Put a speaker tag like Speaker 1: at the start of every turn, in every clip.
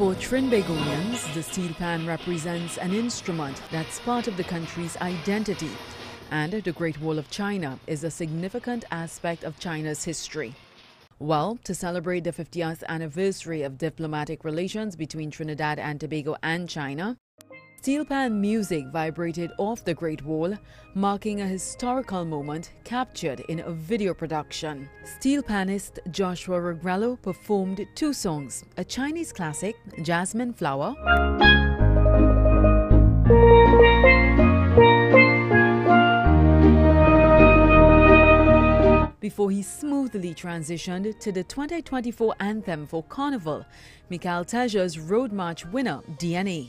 Speaker 1: For Trinbagonians, the steel pan represents an instrument that's part of the country's identity, and the Great Wall of China is a significant aspect of China's history. Well, to celebrate the 50th anniversary of diplomatic relations between Trinidad and Tobago and China, steel pan music vibrated off the Great Wall, marking a historical moment captured in a video production. Steel panist Joshua Regrello performed two songs, a Chinese classic, Jasmine Flower, before he smoothly transitioned to the 2024 anthem for Carnival, Mical Teja's Road March winner, DNA.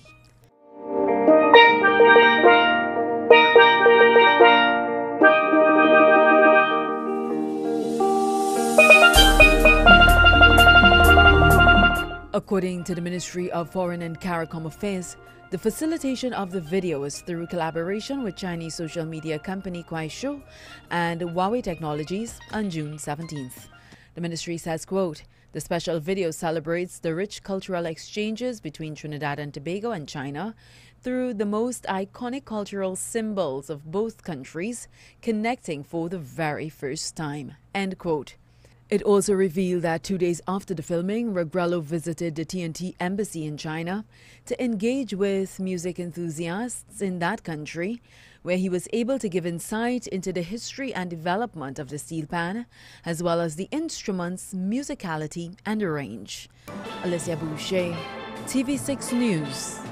Speaker 1: According to the Ministry of Foreign and CARICOM Affairs, the facilitation of the video is through collaboration with Chinese social media company Kuaishou and Huawei Technologies on June 17th. The ministry says, quote, the special video celebrates the rich cultural exchanges between Trinidad and Tobago and China through the most iconic cultural symbols of both countries connecting for the very first time. End quote. It also revealed that two days after the filming, Regrello visited the TNT embassy in China to engage with music enthusiasts in that country, where he was able to give insight into the history and development of the steel pan, as well as the instrument's musicality and range. Alicia Boucher, TV6 News.